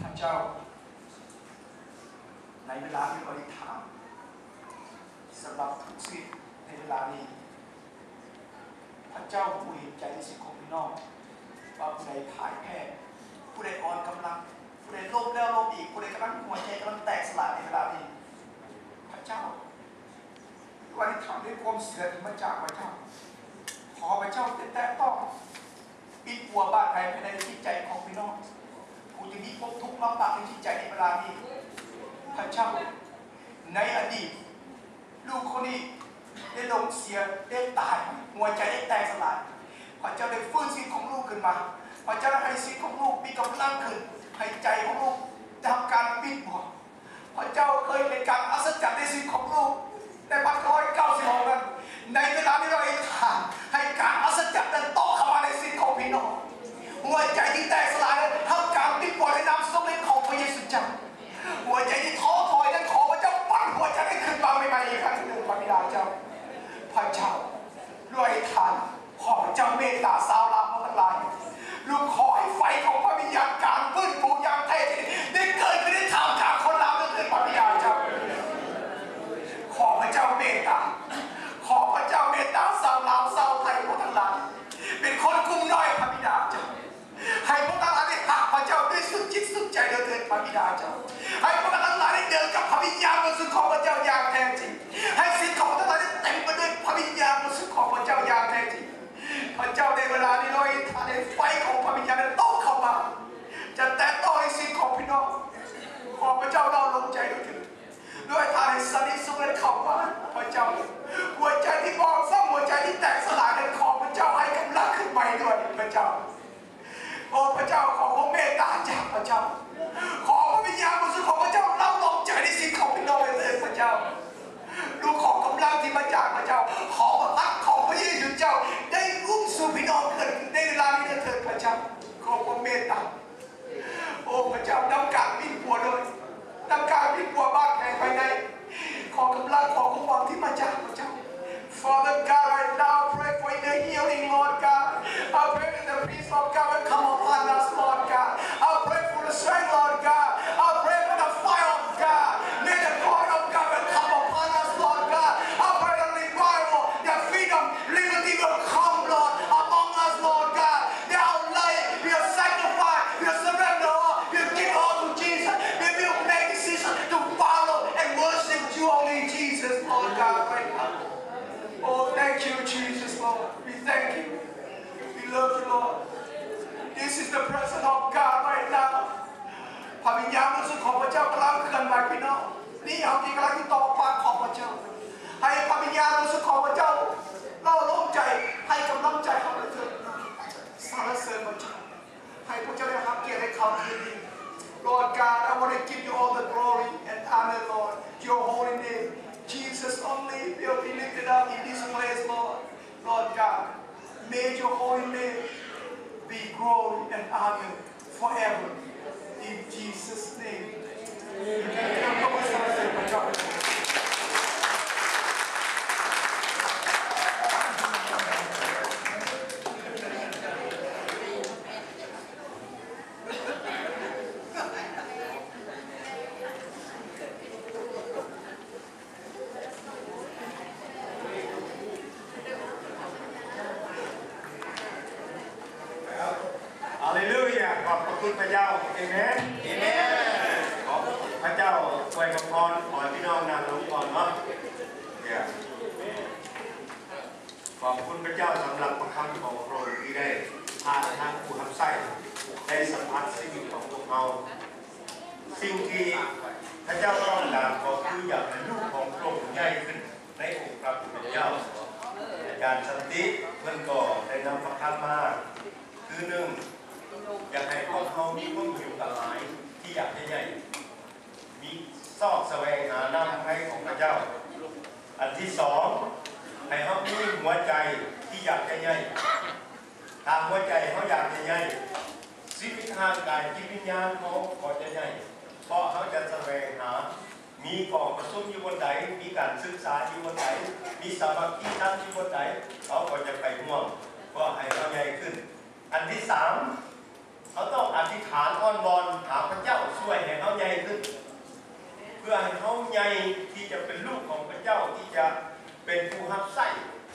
ท่านเจ้า ในเวลาที่บริถานสำหรับทุกสิ่งในเวลานี้พระเจ้าผู้เห็นใจในสิ่งของพี่น้องว่าผู้ใดถ่ายแพ้ผู้ใดอ่อนกำลัง ผู้ใดโลภแล้วโลภอีกผู้ใดกำลังหัวใจกำลังแตกสลายในเวลานี้พระเจ้าวันนี้ทำด้วยความเสื่อมมาจากพระเจ้า ขอพระเจ้าแต่ต้องปิดปัวบ้านใครภายในจิตใจของพี่น้อง คุณจะมีพบทุกข์ลำบากในจิตใจในเวลานี้พระเจ้าในอดีต ลูกคนนี้ได้ลงเสียได้ตายหัวใจได้แตกสลายพระเจ้าได้ฟื้นชีวิตของลูกขึ้นมาพระเจ้าให้ชีวิตของลูกมีกำลังขึ้นให้ใจของลูกทำการปิดบ่พระเจ้าเคยเป็นการอัศจรรย์ในชีวิตของลูกในพันร้อยเก้าสิบหกนั้นในเวลาที่เราเองทานให้การอัศจรรย์นั้นต่อเข้ามาในชีวิตของพี่น้องหัวใจที่แตกสลาย หัวใจที่ท้อถอยนั้นขอพระเจ้าปั้นหัวใจให้ขึ้นมาใหม่ๆอีกครั้งหนึ่งพระบิดาเจ้าพระเจ้าด้วยทานขอเจ้าเมตตาสาวลามทั้งหลายลูกขอ ขและเข้าพระเจ้า หัวใจที่บองซ่อมหัวใจที่แตกสลายในขอพระเจ้าให้กำลังขึ้นไปด้วยพระเจ้า โอ้พระเจ้า your holy name be glory and honor forever. In Jesus' name. Amen. ฮ ขอบคุณพระเจ้าสำหรับพระคำของพระองค์ที่ได้พาทางผู้ทำไส้ได้สัมผัสสิ่งของพวกเราสิ่งที่พระเจ้าต้องการก็คืออยากให้ลูกของพระองค์ใหญ่ขึ้นในองค์พระผู้เป็นเจ้าอาจารย์สันติเพื่อนก็ได้นำพระคำมาคือหนึ่งอยากให้พวกเขามีความหิวกระหายที่อยากจะใหญ่ มีซอกแสวงหาน้ำให้ของพระเจ้า อันที่สอง ให้เขามีหัวใจที่อยากจะใหญ่ทางหัวใจเขาอยากจะใหญ่ชีวิตทางกายจิตวิญญาณเขาก็จะใหญ่เพราะเขาจะแสวงหา มีกองประชุมอยู่บนไหนมีการศึกษาอยู่บนไหนมีสามัคคีท่านอยู่บนไหนเขาก็จะไปห่วงก็ให้เขาใหญ่ขึ้น อันที่สามเขาต้องอธิษฐานอ้อนวอนหาพระเจ้าช่วยให้เขาใหญ่ขึ้น เพื่อให้เขาใหญ่ที่จะเป็นลูกของพระเจ้าที่จะ เป็นผู้รับใช้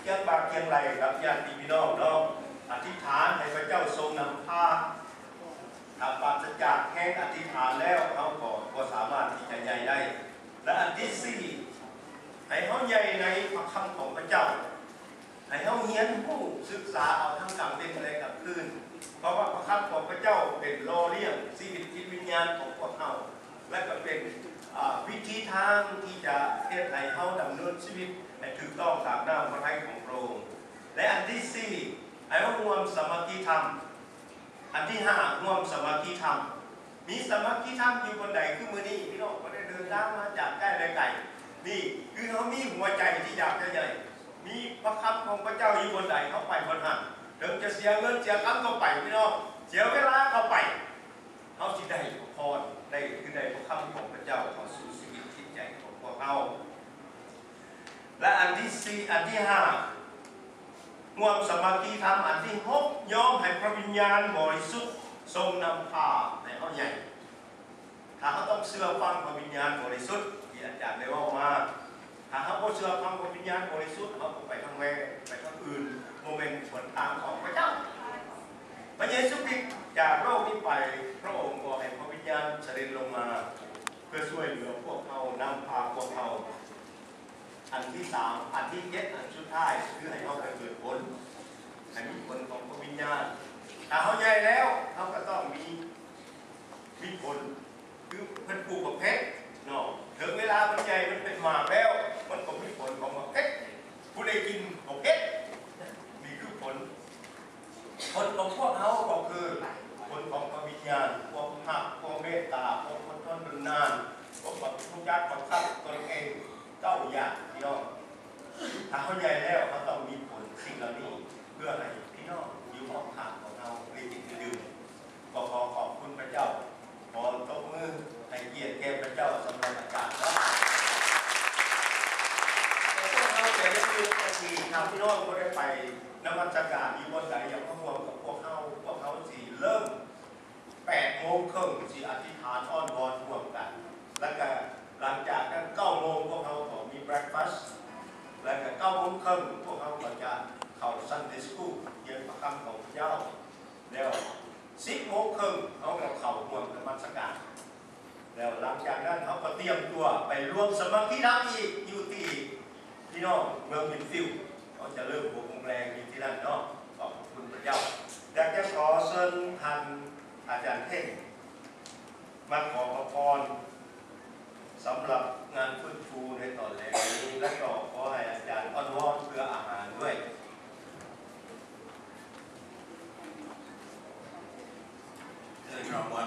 เกียงบาเกียงไหลกับญาติพี่น้องเนาะอธิษฐานให้พระเจ้าทรงนำพาถ้าปราศจากแห่งอธิษฐานแล้วเขาก็ก็สามารถที่จะใหญ่ได้ และอันที่สี่ให้เขาใหญ่ในพระคำของพระเจ้าให้เขาเฮียนผู้ศึกษาเอาทั้งกลางเป็นและกลางคืนเพราะว่าพระคัมภีร์ของพระเจ้าเป็นโลเรียงชีวิตจิตวิญญาณของพวกเขาและก็เป็นวิธีทางที่จะเทศให้เขาดำเนินชีวิต ให้ถูกต้องตามหน้าพระทัยของพระองค์และอันที่สี่ให้ร่วมสมัคคีธรรม อันที่ห้าร่วมสมัคคีธรรม มีสมัคคีธรรมอยู่บนใดคือมือนี้พี่น้องก็ได้เดินทางมาจากใกล้และไกลนี่คือเขามีหัวใจที่อยากจะใหญ่ มีพระคำของพระเจ้าอยู่บนใดเขาไปบนหันถึงจะเสียเงินเสียคำก็ไปพี่น้องเสียเวลาก็ไปเขาสิได้พรได้คือได้พระคำของพระเจ้าเขาสู่ชีวิตจิตใจของพวกเขา และอันที่สี่อันที่ห้าง่วมสมาธิธรรมอันที่หกยอมให้พระวิญญาณบริสุทธิ์ทรงนำพาในเขาใหญ่ ถ้าเขาต้องเชื่อฟังพระวิญญาณบริสุทธิ์ที่อาจารย์ได้ว่ามาถ้าเขาไม่เชื่อฟังพระวิญญาณบริสุทธิ์เขาก็ไปทางแม่ไปทางอื่นโมเมนต์ผลทางของพระเจ้าพระเยซูคริสต์จากโลกนี้ไปพระองค์ก็ให้พระวิญญาณเสด็จลงมา เพื่อช่วยเหลือพวกเขานำพาพวกเขา อันที่สามอันที่เจ็ดอันสุดท้ายคือให้เขาไปเกิดผลให้มีผลของพระวิญญาณถ้าเขาใหญ่แล้วเขาก็ต้องมีมีผลคือมันปลูกกับเพชรเนาะถึงเวลามันใหญ่มันเป็นหมาแล้ว มันก็มีผลของเพชรผู้ใดกินของเพชรนี่คือผล ผลของพวกเขาก็คือผลของพระวิญญาณความหักความเมตตาความอดทนทนนานความแบบทุกข์ยากความคับตนเองเก้าอย่างพี่น้องถ้าเขาใหญ่แล้วเขาต้องมีผลสิ่งเหล่านี้เพื่อให้พี่น้องอยู่ห้องข้างของเราไม่ติดดื่มก็ขอขอบคุณพระเจ้าขอตบมือให้เกียรติแก่พระเจ้าสำหรับอาจารย์ครับแต่พวกเราแต่ละทีนาทีทำพี่น้องก็ได้ไป นมัสการมีบนใดอย่างพระห่วงกับพวกเขาพวกเขาสี่เริ่มแปดโมงครึ่งสี่อธิษฐานอ้อนวอนร่วมกัน แล้วก็หลังจากนั้นเก้าโมงพวกเขาก็มี breakfast แล้วก็เก้าโมงครึ่งพวกเขาก็จะเข้า Sunday school เรียนพระคำของพระเจ้า แล้วสิบโมงครึ่งเขาก็เข้าร่วมนมัสการ แล้วหลัง จากนั้นเขาก็เตรียมตัวไปรวมสมาธิธรรมอีกอยู่ที่พี่น้องเมืองมินฟิลเขาจะเริ่มบวกงแรงอยู่ที่นั่นเนาะขอบคุณพระเจ้าอยากจะขอเชิญท่านอาจารย์เท่งมาขอพระพรสำหรับงานฟื้นฟูในตอนแรกนี้และก็ขอให้อาจารย์อ้อนวอนเพื่ออาหารด้วยเรื่องเรามวย